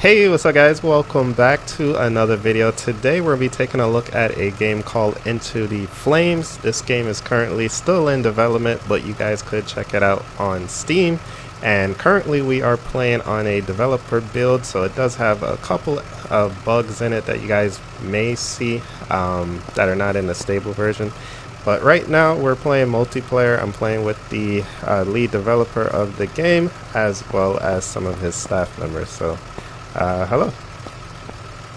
Hey, what's up guys? Welcome back to another video. Today we're going to be taking a look at a game called Into the Flames. This game is currently still in development, but you guys could check it out on Steam. And currently we are playing on a developer build, so it does have a couple of bugs in it that you guys may see um, that are not in the stable version. But right now we're playing multiplayer. I'm playing with the uh, lead developer of the game as well as some of his staff members. So uh, hello.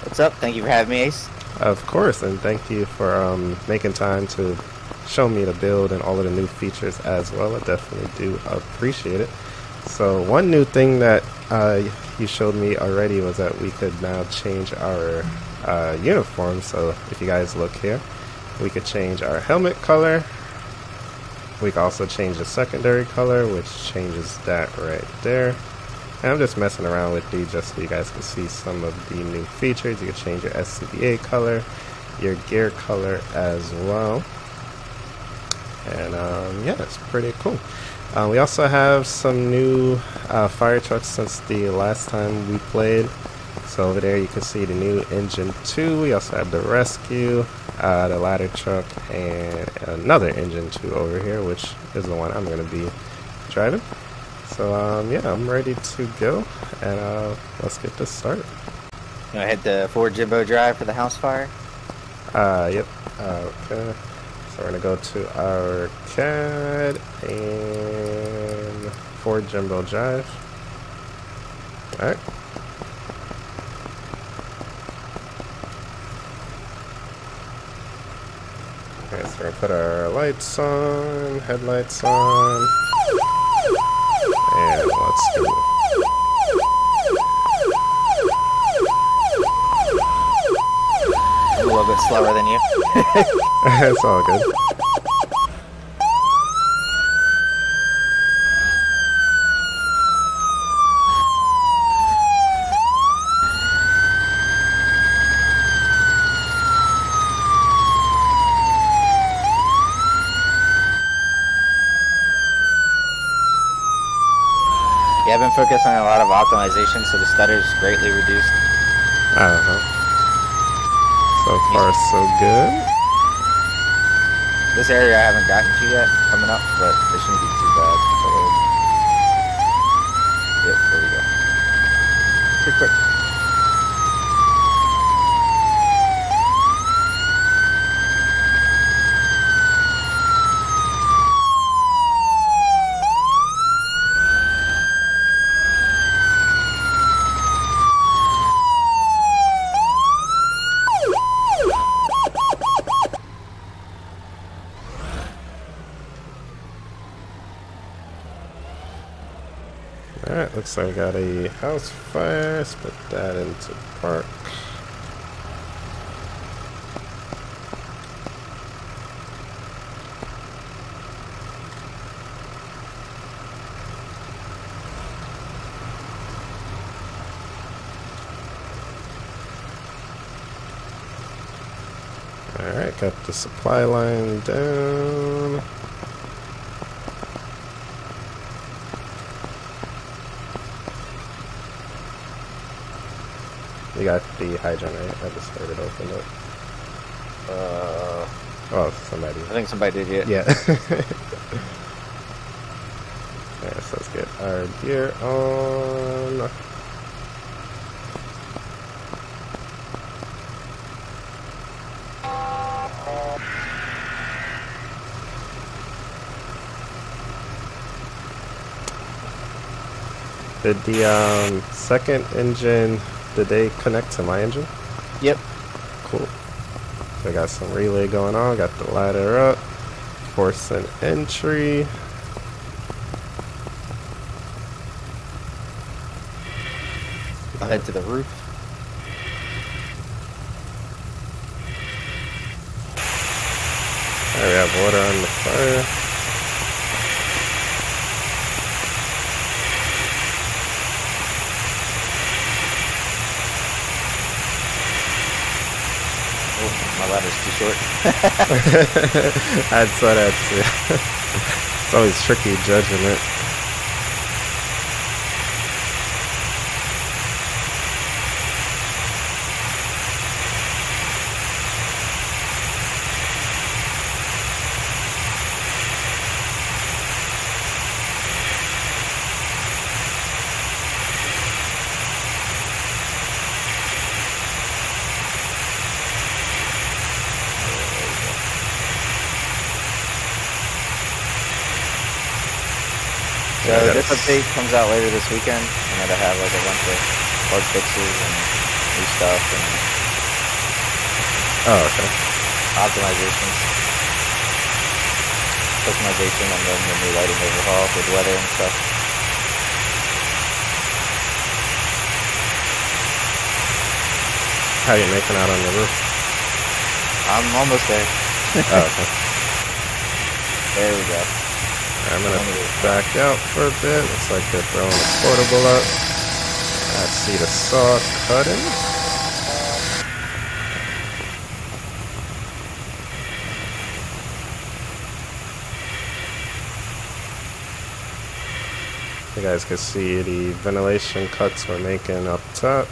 What's up? Thank you for having me, Ace. Of course, and thank you for um, making time to show me the build and all of the new features as well. I definitely do appreciate it. So one new thing that uh, you showed me already was that we could now change our uh, uniform. So if you guys look here, we could change our helmet color. We can also change the secondary color, which changes that right there. And I'm just messing around with these just so you guys can see some of the new features. You can change your SCBA color, your gear color as well. And um, yeah, it's pretty cool. Uh, we also have some new uh, fire trucks since the last time we played. So over there you can see the new engine 2. We also have the rescue, uh, the ladder truck, and another engine 2 over here, which is the one I'm going to be driving. So um, yeah, I'm ready to go, and uh, let's get this started. You want to hit the Ford Jimbo Drive for the house fire? Uh, yep. Uh, okay. So we're gonna go to our CAD and Ford Jimbo Drive. All right. Okay, so we're gonna put our lights on, headlights on. Let's do it. a little bit slower than you. it's all good. I've on a lot of optimization, so the stutter's greatly reduced. Uh huh. So far, so good. This area I haven't gotten to yet coming up, but it shouldn't be too bad. Yep, there we go. Pretty quick. Like I got a house fire. Let's put that into park. Alright, got the supply line down. You got the hydrant, right? I just started open it. Uh, oh, somebody. I think somebody did it. Yeah. yeah, so let's get our gear on. Did the um, second engine, did they connect to my engine? Yep. Cool. So I got some relay going on, got the ladder up, Force an entry. I'll head to the roof. There we have water on the fire. Oh, my ladder's too short. I saw that too. it's always tricky judging it. Update comes out later this weekend, and it'll have like a bunch of bug fixes and new stuff and Oh, okay. optimizations, customization, and then the new lighting overhaul with weather and stuff. How you making out on the roof? I'm almost there. Oh, okay. There we go. I'm gonna back out for a bit. Looks like they're throwing a portable up. I see the saw cutting. You guys can see the ventilation cuts we're making up top.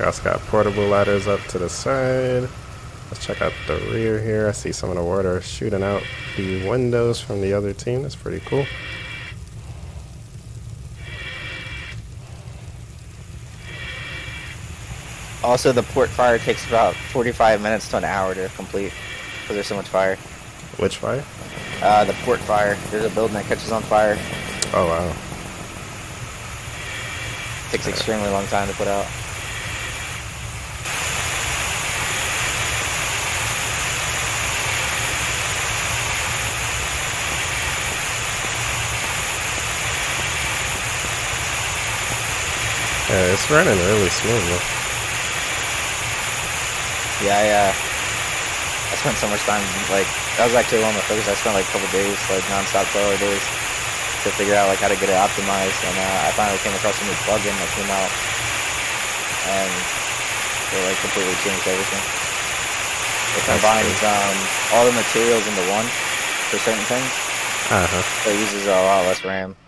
We also got portable ladders up to the side. Let's check out the rear here. I see some of the water shooting out the windows from the other team. That's pretty cool. Also, the port fire takes about 45 minutes to an hour to complete because there's so much fire. Which fire? Uh, the port fire. There's a building that catches on fire. Oh wow. Takes extremely long time to put out. Yeah, it's running really smooth. Though. Yeah, I, uh, I spent so much time, like, that was actually one of my focus. I spent like a couple days, like, non-stop 12 hour days to figure out, like, how to get it optimized. And, uh, I finally came across a new plugin that came out. And it, like, completely changed everything. It combines, um, all the materials into one for certain things. Uh huh. So it uses a lot less RAM.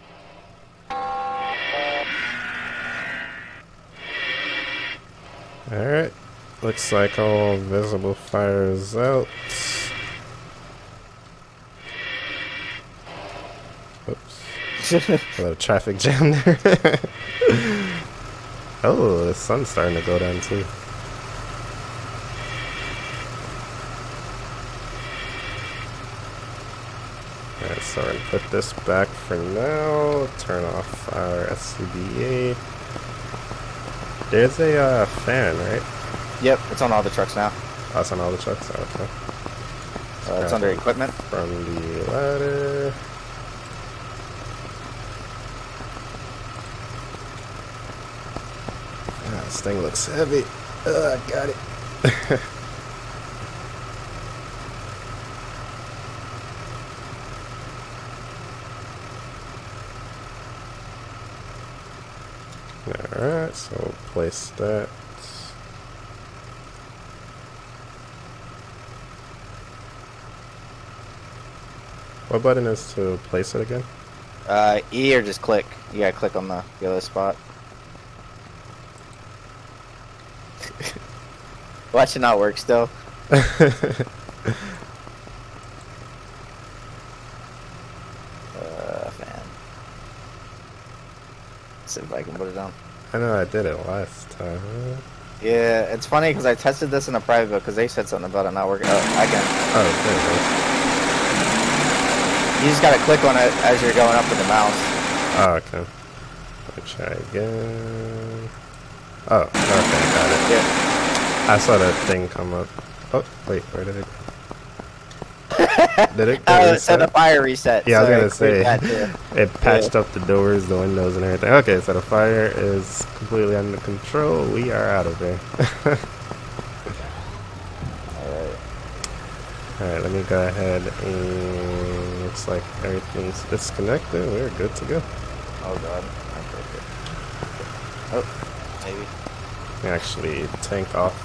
All right. Looks like all visible fire is out. Oops. A little traffic jam there. oh, the sun's starting to go down too. Alright, so we're gonna put this back for now. Turn off our SCBA. There's a uh, fan, right? Yep, it's on all the trucks now. That's on all the trucks. Oh, okay. Uh, it's under equipment. From the ladder. Ah, this thing looks heavy. Ugh, I got it. Alright, so we'll place that. What button is to place it again? Uh, E or just click. You gotta click on the, other spot. Watch it not work still. Uh, fan. See if I can put it on. I know I did it last time. Yeah, it's funny because I tested this in a private because they said something about it not working. Oh, I can. Oh, there it is. You just gotta click on it as you're going up with the mouse. Oh, okay. Let me try again. Oh, okay, got it. Yeah. I saw that thing come up. Oh, wait, where did it go? Did it go Oh, it reset? a fire reset. Yeah, I was gonna say cleared that, too. it patched up the doors, the windows, and everything. Okay, so the fire is completely under control. We are out of there. Alright. All right, let me go ahead and looks like everything's disconnected. We're good to go. Oh god. I broke it. Oh, maybe. We actually tank off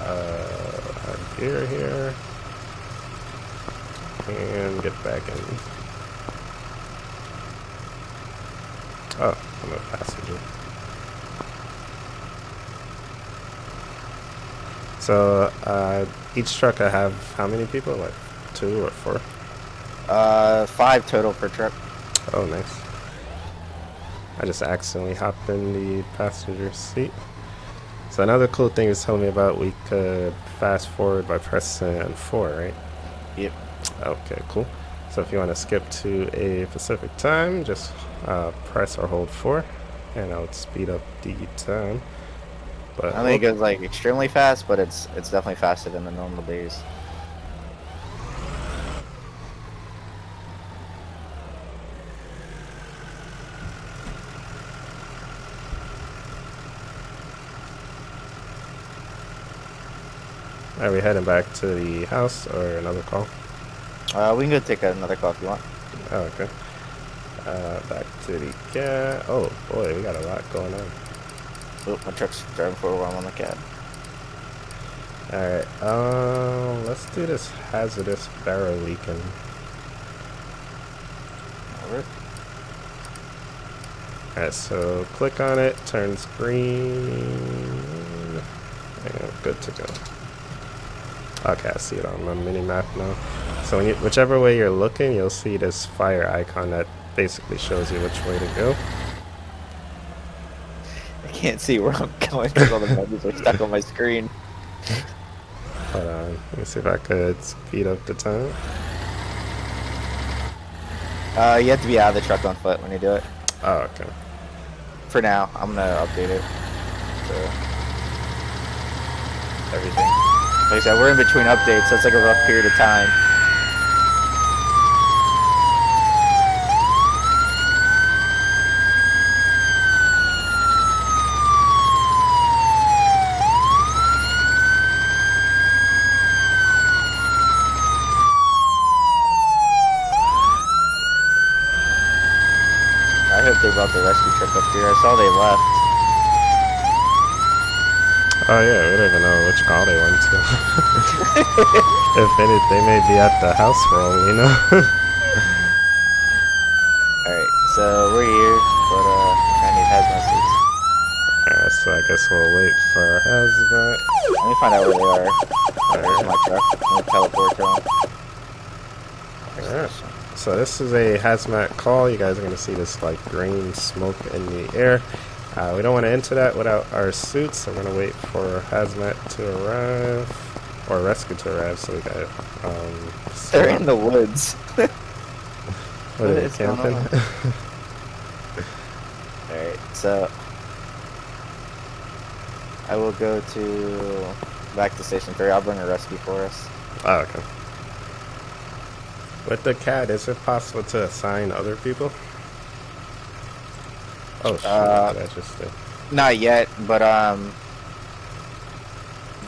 uh, our gear here and get back in. Oh, I'm a passenger. So uh, each truck I have how many people? Like two or four? Uh, five total per trip. Oh, nice. I just accidentally hopped in the passenger seat. So another cool thing is telling me about we could fast forward by pressing four, right? Yep. Okay, cool. So if you want to skip to a Pacific time, just uh, press or hold four, and that would speed up the time. But I think it goes like extremely fast, but it's it's definitely faster than the normal days. Are we heading back to the house or another call? Uh, we can go take another call if you want. Oh, okay. Uh, back to the CAD. Oh boy, we got a lot going on. Oh, my truck's driving forward while I'm on the CAD. Alright, um, let's do this hazardous barrel leaking. Alright. Alright, so click on it, turns green, and good to go. Okay, I see it on my mini map now. So you, whichever way you're looking, you'll see this fire icon that basically shows you which way to go. I can't see where I'm going because all the buttons are stuck on my screen. Hold on, let me see if I could speed up the time. Uh, you have to be out of the truck on foot when you do it. Oh, okay. For now, I'm gonna update it. So everything. Like I said, we're in between updates, so it's like a rough period of time. I hope they brought the rescue truck up here. I saw they left. Oh yeah, we don't even know which call they went to. if any, they may be at the house for all we know. Alright, so we're here, but uh, I need hazmat suits. Alright, so I guess we'll wait for hazmat. Let me find out where they are. There's my truck. I'm gonna teleport to them. Alright. So this is a hazmat call. You guys are going to see this like green smoke in the air. Uh, we don't want to enter that without our suits. So we're going to wait for hazmat to arrive or rescue to arrive. So we got um. They're in the woods. What are they camping? Alright, so I will go to back to station three. I'll bring a rescue for us. oh, okay. With the CAD, is it possible to assign other people? Oh shit! Uh, what I just did. Not yet, but um,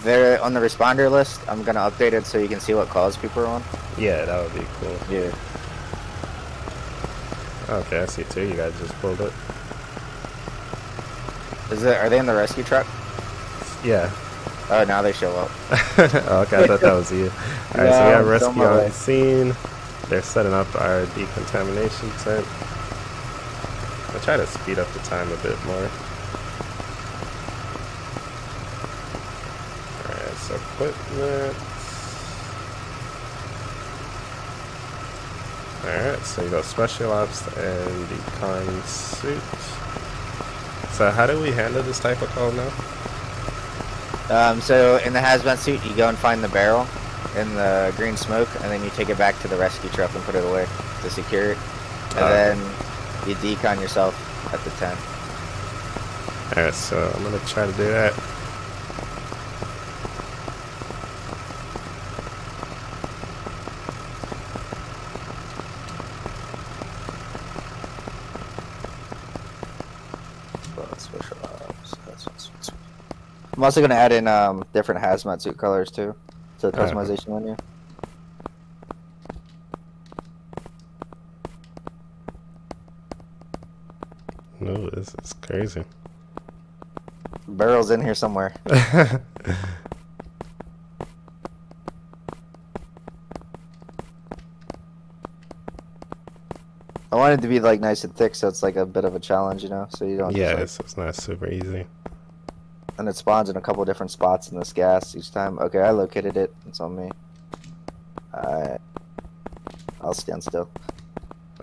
they're on the responder list. I'm gonna update it so you can see what calls people are on. Yeah, that would be cool. Yeah. Okay, I see two. You guys just pulled it. Is it? Are they in the rescue truck? Yeah. Oh, now they show up. oh, okay, I thought that was you. Alright, so we on rescue on way. scene. They're setting up our decontamination tent. I'll try to speed up the time a bit more. Alright, so equipment. Alright, so you got special ops and decon suit. So how do we handle this type of call now? Um, so in the hazmat suit, you go and find the barrel in the green smoke, and then you take it back to the rescue truck and put it away to secure it. And Oh. then you decon yourself at the tent. Alright, so I'm gonna try to do that. I'm also gonna add in um, different hazmat suit colors too to the customization customization menu. No, this is crazy. Barrel's in here somewhere. I want it to be like nice and thick, so it's like a bit of a challenge, you know. So you don't. yeah, just, it's, it's not super easy. And it spawns in a couple different spots in this gas each time. Okay, I located it. It's on me. I. I'll stand still.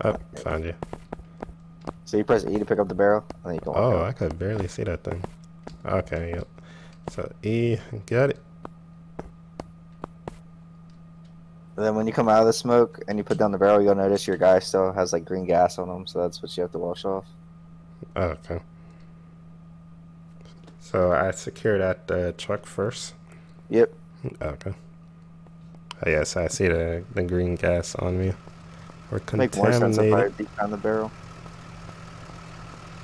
Oh, found you. So you press E to pick up the barrel, and then you can Oh. I could barely see that thing. Okay, yep. So E, got it. And then when you come out of the smoke and you put down the barrel, you'll notice your guy still has like green gas on him, so that's what you have to wash off. Oh, okay. So I secure that uh, truck first. Yep. Okay. Oh, yes, I see the, the green gas on me. We're Make more sense if I contaminated. the barrel.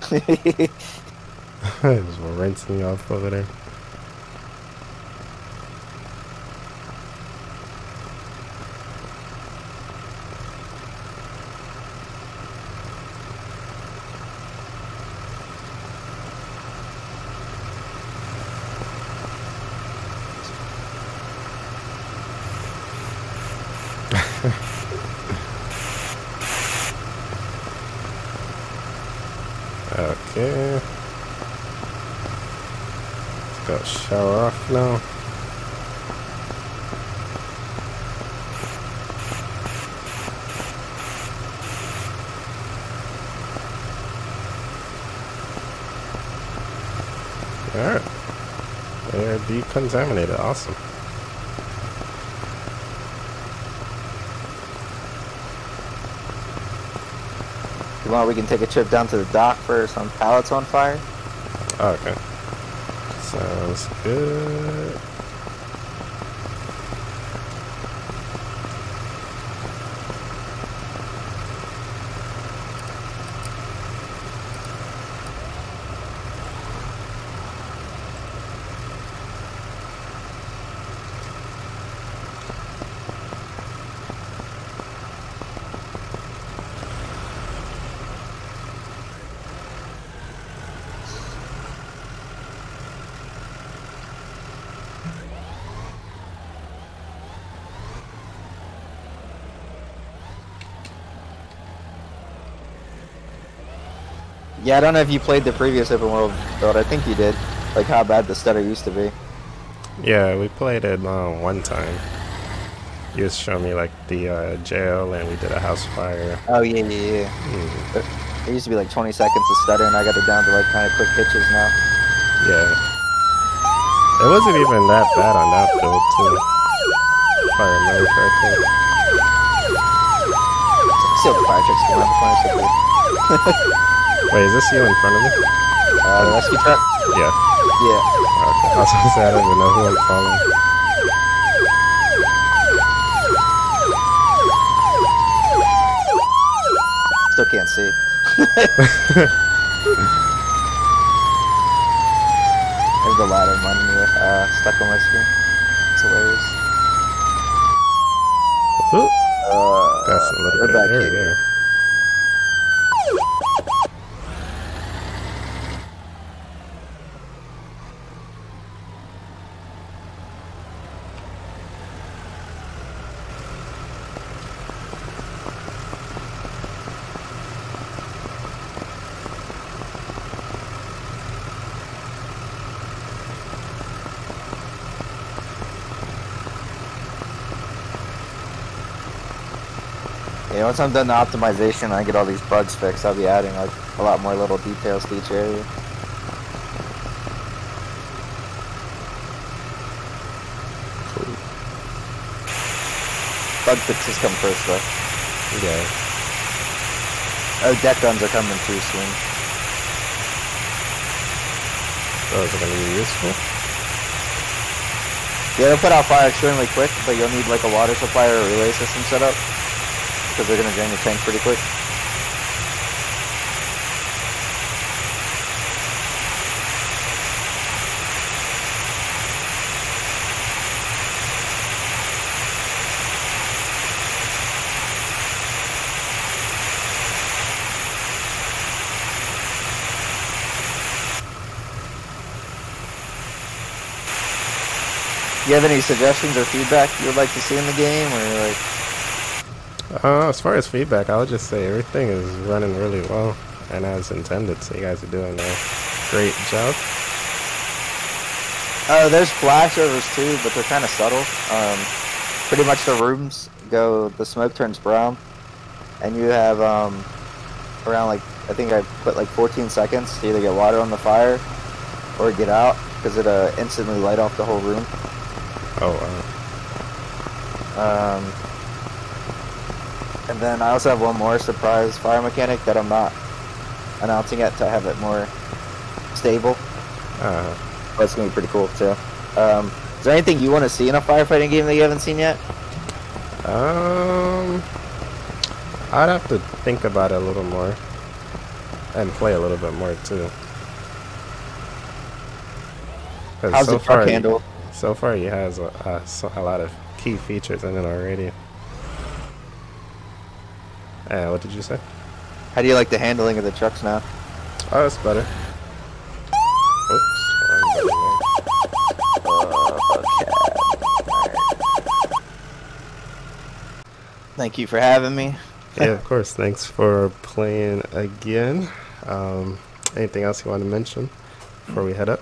Just rinsing off over there. Okay. Let's go shower off now. Alright. They're decontaminated. Awesome. you want, we can take a trip down to the dock for some pallets on fire. Okay. Sounds good. Yeah, I don't know if you played the previous open world build. I think you did. Like how bad the stutter used to be. Yeah, we played it uh, one time. You just showed me like the uh, jail, and we did a house fire. Oh yeah, yeah, yeah. Hmm. It used to be like 20 seconds to stutter, and I got it down to like kind of quick pitches now. Yeah. It wasn't even that bad on that build too. If I remember correctly. How the fire trucks come out the corner so quick. Wait, is this you in front of me? Uh, the rescue truck? Yeah. Yeah. Okay. I was gonna say I don't even know who I'm following. Still can't see. There's the ladder reminding me uh, stuck on my screen. It's hilarious. Ooh, Uh, that's a little bit of back here. there. Yeah, once I'm done the optimization and I get all these bugs fixed, I'll be adding like a lot more little details to each area. Bug fixes come first though. Yeah. Oh, deck guns are coming too soon. Oh, Those are gonna be useful. Yeah, they'll put out fire extremely quick, but you'll need like a water supply or a relay system set up because they're gonna drain your tank pretty quick. You have any suggestions or feedback you would like to see in the game, or like? Uh, as far as feedback, I would just say everything is running really well and as intended. So you guys are doing a great job. Uh, there's flashovers too, but they're kind of subtle. Um, pretty much the rooms go, the smoke turns brown, and you have um, around like I think I put like 14 seconds to either get water on the fire or get out, because it uh, instantly light off the whole room. Oh wow. Um, and then I also have one more surprise fire mechanic that I'm not announcing yet to have it more stable. Uh, But it's gonna be pretty cool too. Um, is there anything you want to see in a firefighting game that you haven't seen yet? um, I'd have to think about it a little more and play a little bit more too. How's so the far, handle? So far, he has a, a, a lot of key features in it already. Uh, what did you say? How do you like the handling of the trucks now? Oh, that's better. Oops. Thank you for having me. yeah, of course. Thanks for playing again. Um, anything else you want to mention before we head up?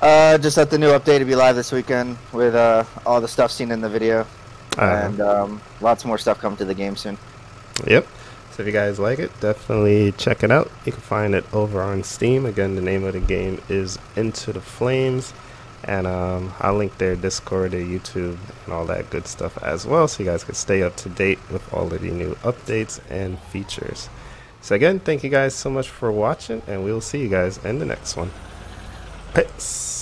Uh, just let the new update to be live this weekend with uh, all the stuff seen in the video, Uh, and um, lots more stuff coming to the game soon. Yep. So if you guys like it, definitely check it out. You can find it over on Steam. Again, the name of the game is Into the Flames. And um, I'll link their Discord, their YouTube, and all that good stuff as well, so you guys can stay up to date with all of the new updates and features. So again, thank you guys so much for watching, and we'll see you guys in the next one. Peace.